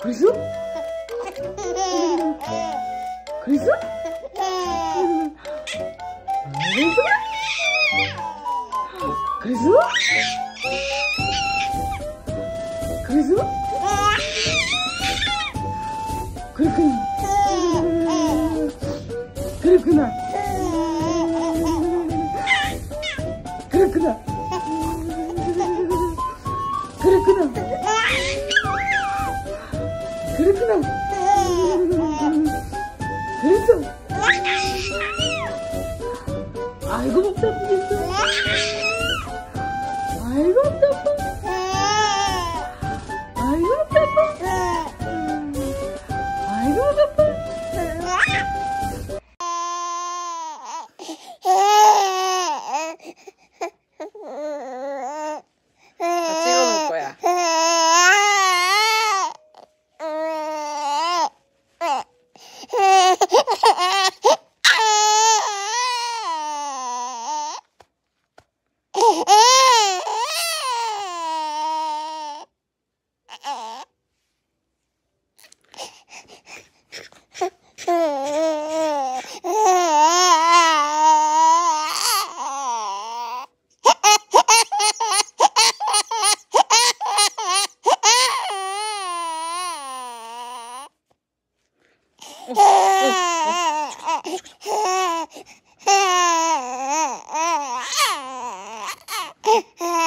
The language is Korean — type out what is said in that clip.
그래서? 그래서? 그래서? 그래서? 그래서? 그렇구나. 그렇구나. Filipe não. 어, 어, 어. 어.